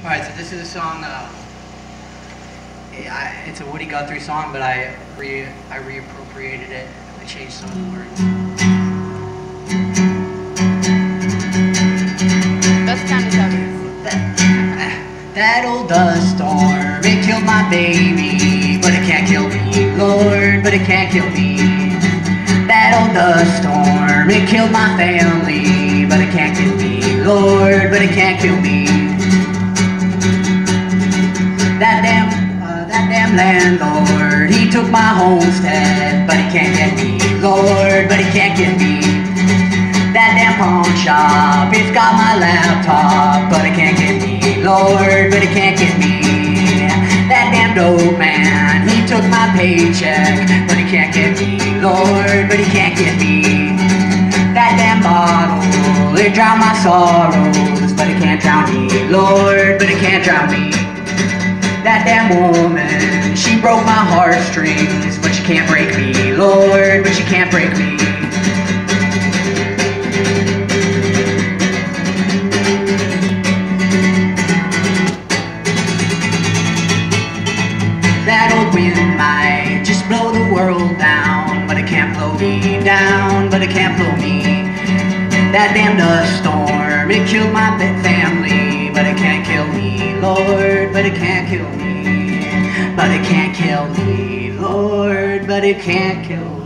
All right, so this is a song. Uh, I, it's a Woody Guthrie song, but I re I reappropriated it. I changed some of the words. Best time to that old dust storm, it killed my baby, but it can't kill me, Lord, but it can't kill me. That old dust storm, it killed my family, but it can't kill me, Lord, but it can't kill me. Landlord, he took my homestead, but he can't get me, Lord, but he can't get me. That damn pawn shop, it's got my laptop, but it can't get me, Lord, but it can't get me. That damn dope man, he took my paycheck, but he can't get me, Lord, but he can't get me. That damn bottle, it drowned my sorrows, but it can't drown me, Lord, but it can't drown me. That damn woman, she broke my heartstrings, but she can't break me, Lord, but she can't break me. That old wind might just blow the world down, but it can't blow me down, but it can't blow me. That damn dust storm, it killed my family, but it can't kill me, Lord, but it can't kill me. But it can't kill me, Lord, but it can't kill